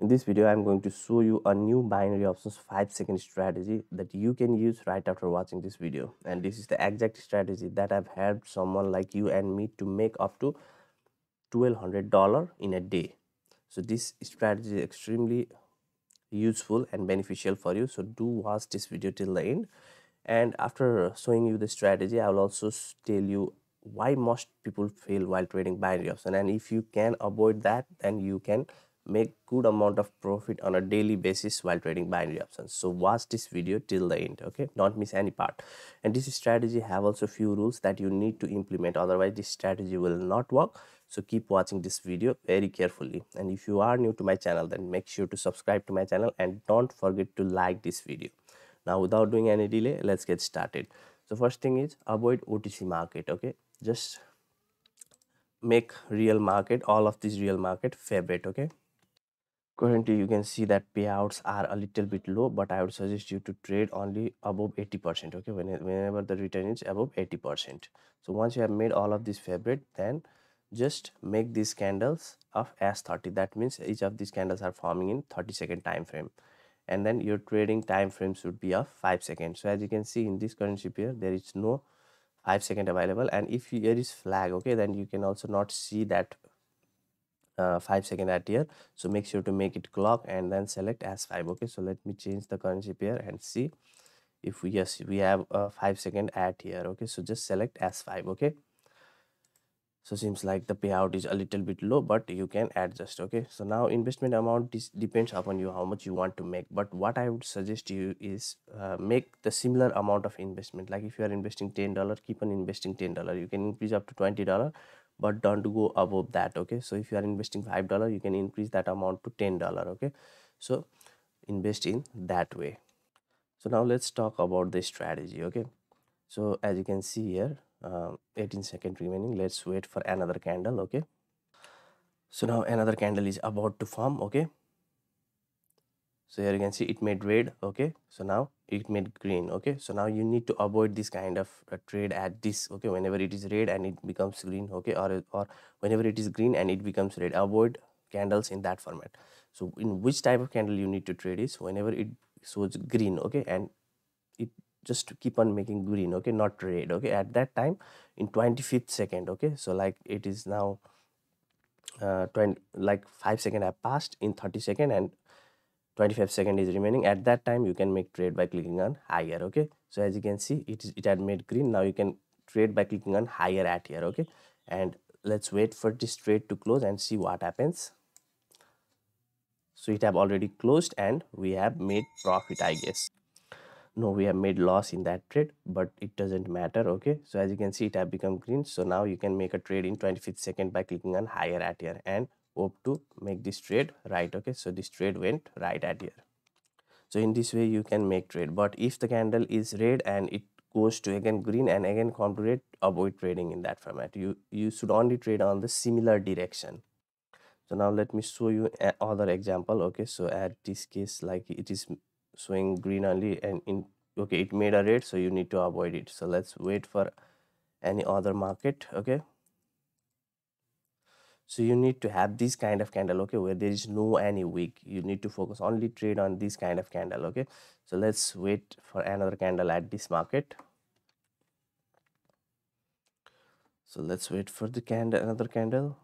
In this video, I'm going to show you a new binary options 5 second strategy that you can use right after watching this video. And this is the exact strategy that I've helped someone like you and me to make up to $1200 in a day. So this strategy is extremely useful and beneficial for you. So do watch this video till the end. And after showing you the strategy, I will also tell you why most people fail while trading binary options. And if you can avoid that, then you can make good amount of profit on a daily basis while trading binary options. So watch this video till the end okay? Not miss any part. And this strategy have also few rules that you need to implement otherwise this strategy will not work. So keep watching this video very carefully. And if you are new to my channel then make sure to subscribe to my channel and don't forget to like this video. Now without doing any delay let's get started. So first thing is avoid otc market okay? Just make real market all of this real market favorite okay currently you can see that payouts are a little bit low but i would suggest you to trade only above 80 percent okay? Whenever the return is above 80 percent. So once you have made all of this favorite then just make these candles of s30 that means each of these candles are forming in 30 second time frame. And then your trading time frame should be of 5 seconds so as you can see in this currency pair there is no 5 second available. And if there is flag okay then you can also not see that uh, 5 second at here. So make sure to make it clock and then select as 5 okay? So let me change the currency pair and see if we yes we have a 5 second at here okay? So just select as 5 okay? So seems like the payout is a little bit low but you can adjust okay? So now investment amount depends upon you how much you want to make. But what i would suggest you is uh, make the similar amount of investment. Like if you are investing ten dollar keep on investing ten dollar. You can increase up to twenty dollar but don't go above that okay? So if you are investing five dollar you can increase that amount to ten dollar okay? So invest in that way. So now let's talk about the strategy okay? So as you can see here um, 18 second remaining let's wait for another candle okay? So now another candle is about to form okay so here you can see it made red okay? So now it made green okay? So now you need to avoid this kind of uh, trade at this okay? Whenever it is red and it becomes green okay? Or or whenever it is green and it becomes red avoid candles in that format. So in which type of candle you need to trade is whenever it shows green okay? And it just keep on making green okay? Not red okay? At that time in 25th second okay? So like it is now uh 20 like 5 second have passed in 30 second and 25 second is remaining. At that time you can make trade by clicking on higher okay? So as you can see it is it had made green. Now you can trade by clicking on higher at here okay? And let's wait for this trade to close and see what happens. So it have already closed and we have made profit i guess. No we have made loss in that trade but it doesn't matter okay? So as you can see it have become green. So now you can make a trade in 25th second by clicking on higher at here and hope to make this trade right okay? So this trade went right at here. So in this way you can make trade. But if the candle is red and it goes to again green and again red avoid trading in that format. You you should only trade on the similar direction. So now let me show you another example okay? So at this case like it is showing green only and in okay it made a red so you need to avoid it. So let's wait for any other market okay so you need to have this kind of candle okay where there is no any wick. You need to focus only trade on this kind of candle okay? So let's wait for another candle at this market. So let's wait for the candle another candle.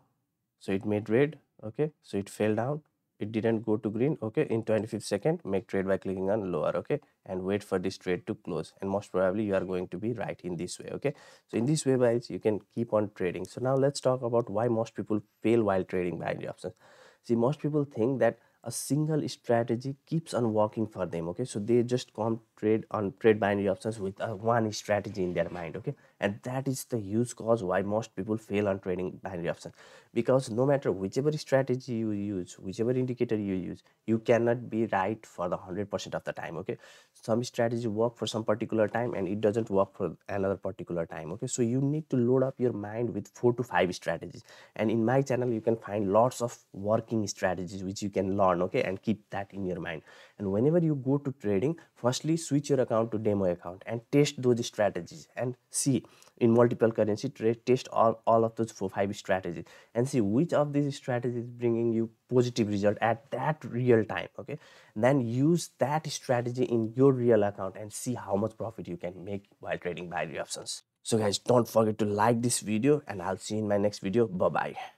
So it made red okay? So it fell down it didn't go to green okay in 25th second make trade by clicking on lower okay and wait for this trade to close. And most probably you are going to be right in this way okay. So in this way guys you can keep on trading. So now let's talk about why most people fail while trading binary options. See most people think that a single strategy keeps on working for them okay. So they just come trade on trade binary options with a one strategy in their mind okay? And that is the huge cause why most people fail on trading binary options. Because no matter whichever strategy you use whichever indicator you use you cannot be right for the 100% of the time okay? Some strategy work for some particular time and it doesn't work for another particular time okay? So you need to load up your mind with four to five strategies. And in my channel you can find lots of working strategies which you can learn okay? And keep that in your mind. And whenever you go to trading firstly switch your account to demo account and test those strategies and see in multiple currency trade test all, all of those four five strategies and see which of these strategies bringing you positive result at that real time okay? Then use that strategy in your real account and see how much profit you can make while trading binary options. So guys don't forget to like this video and i'll see you in my next video. Bye bye